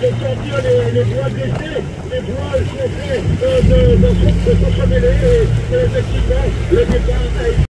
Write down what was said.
de sortir les, les bois blessés, les bois chauffés de, de, de, de, de, de,